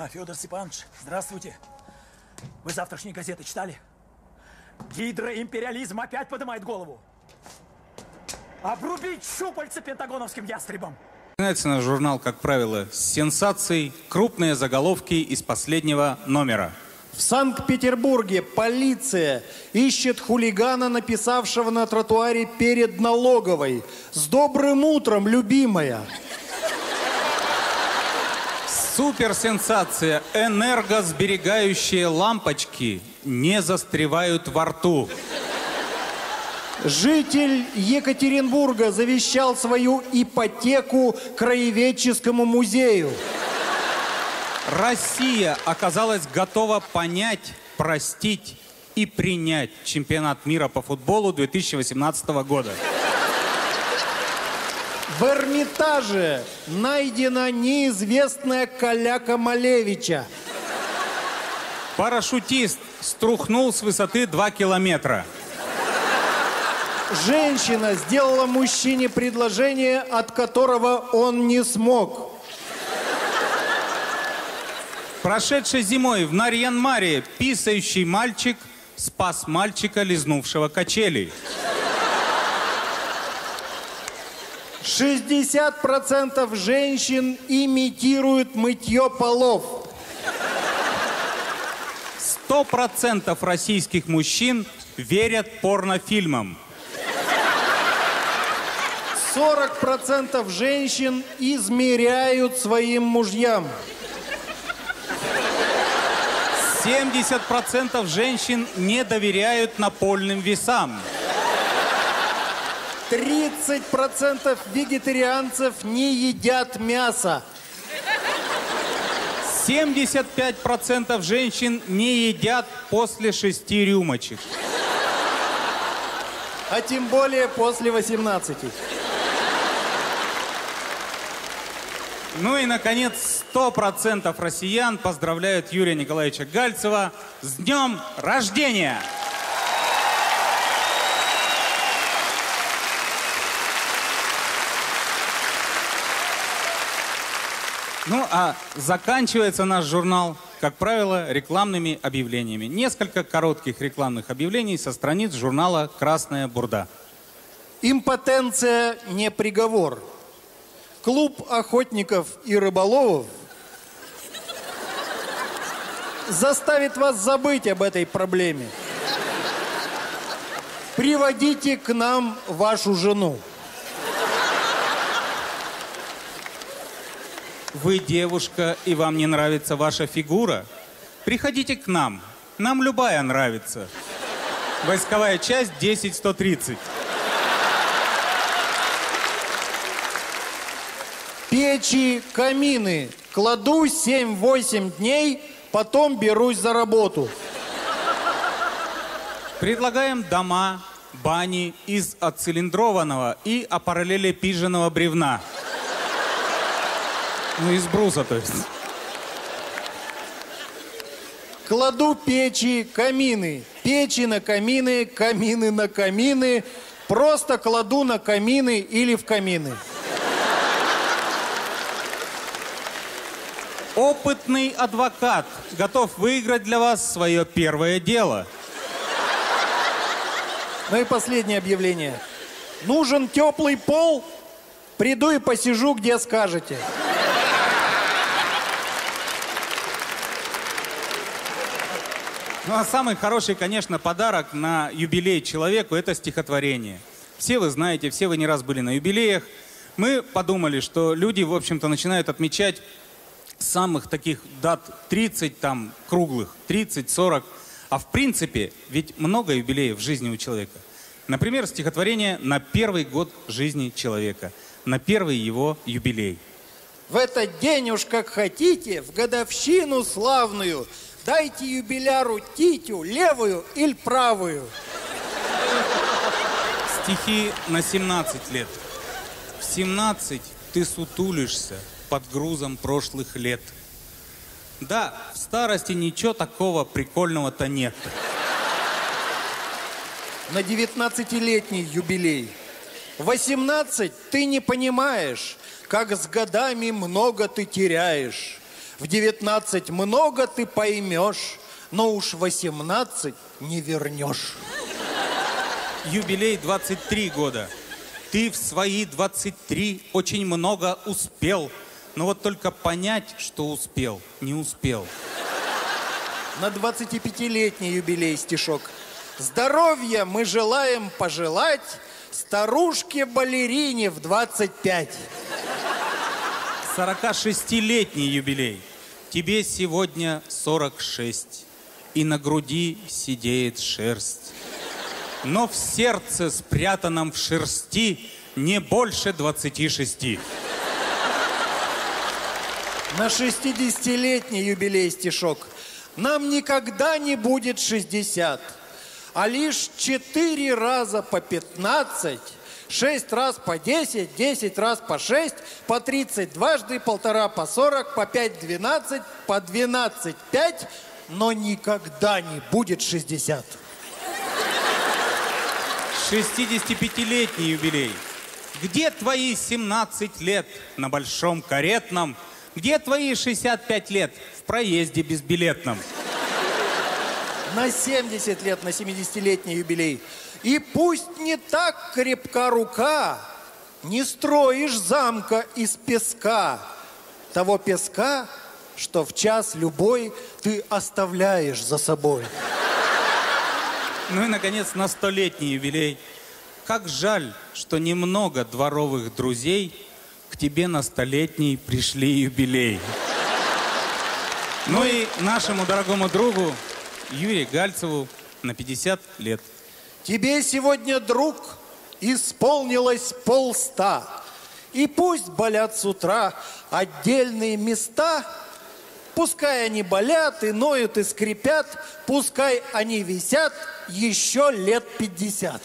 А, Федор Степанович, здравствуйте. Вы завтрашние газеты читали? Гидроимпериализм опять поднимает голову. Обрубить щупальца пентагоновским ястребом. Начинается наш журнал, как правило, с сенсаций, крупные заголовки из последнего номера. В Санкт-Петербурге полиция ищет хулигана, написавшего на тротуаре перед налоговой. С добрым утром, любимая. Суперсенсация. Энергосберегающие лампочки не застревают во рту. Житель Екатеринбурга завещал свою ипотеку краеведческому музею. Россия оказалась готова понять, простить и принять чемпионат мира по футболу 2018 года. В Эрмитаже найдена неизвестная Каляка Малевича. Парашютист струхнул с высоты 2 километра. Женщина сделала мужчине предложение, от которого он не смог. Прошедшей зимой в Нарьян-Маре писающий мальчик спас мальчика, лизнувшего качелей. 60% женщин имитируют мытье полов. Сто процентов российских мужчин верят порнофильмам. 40% женщин измеряют своим мужьям. 70% женщин не доверяют напольным весам. 30% вегетарианцев не едят мясо. 75% женщин не едят после шести рюмочек. А тем более после 18. Ну и, наконец, 100% россиян поздравляют Юрия Николаевича Гальцева с днем рождения! Ну, а заканчивается наш журнал, как правило, рекламными объявлениями. Несколько коротких рекламных объявлений со страниц журнала «Красная бурда». Импотенция не приговор. Клуб охотников и рыболовов заставит вас забыть об этой проблеме. Приводите к нам вашу жену. Вы девушка, и вам не нравится ваша фигура? Приходите к нам. Нам любая нравится. Войсковая часть 10130. Печи, камины. Кладу 7-8 дней, потом берусь за работу. Предлагаем дома, бани из отцилиндрованного и апараллелепиженного бревна. Ну, из бруса, то есть. Кладу печи, камины. Печи на камины, камины на камины. Просто кладу на камины или в камины. Опытный адвокат готов выиграть для вас свое первое дело. Ну и последнее объявление. Нужен теплый пол? Приду и посижу, где скажете. Ну а самый хороший, конечно, подарок на юбилей человеку – это стихотворение. Все вы знаете, все вы не раз были на юбилеях. Мы подумали, что люди, в общем-то, начинают отмечать самых таких дат 30 там круглых, 30-40. А в принципе, ведь много юбилеев в жизни у человека. Например, стихотворение на первый год жизни человека, на первый его юбилей. В этот день уж как хотите, в годовщину славную, дайте юбиляру титю, левую или правую. Стихи на 17 лет. В 17 ты сутулишься под грузом прошлых лет. Да, в старости ничего такого прикольного-то нет. На 19-летний юбилей. 18 ты не понимаешь, как с годами много ты теряешь. В 19 много ты поймешь, но уж 18 не вернешь. Юбилей 23 года. Ты в свои 23 очень много успел. Но вот только понять, что успел, не успел. На 25-летний юбилей стишок. Здоровья мы желаем пожелать старушке-балерине в 25. 46-летний юбилей. Тебе сегодня 46. И на груди сидеет шерсть. Но в сердце, спрятанном в шерсти, не больше 26. На 60-летний юбилей стишок. Нам никогда не будет 60, а лишь 4 раза по 15, 6 раз по 10, 10 раз по 6, по 30 дважды, полтора по 40, по 5 12, по 12 5, но никогда не будет 60. 65-летний юбилей. Где твои 17 лет на большом каретном? Где твои 65 лет в проезде безбилетном? На 70 лет, на 70-летний юбилей. И пусть не так крепка рука, не строишь замка из песка, того песка, что в час любой ты оставляешь за собой. Ну и, наконец, на столетний юбилей. Как жаль, что немного дворовых друзей к тебе на столетний пришли юбилей. Ну и нашему дорогому другу Юрию Гальцеву на 50 лет. Тебе сегодня, друг, исполнилось полста. И пусть болят с утра отдельные места, пускай они болят и ноют и скрипят, пускай они висят еще лет 50.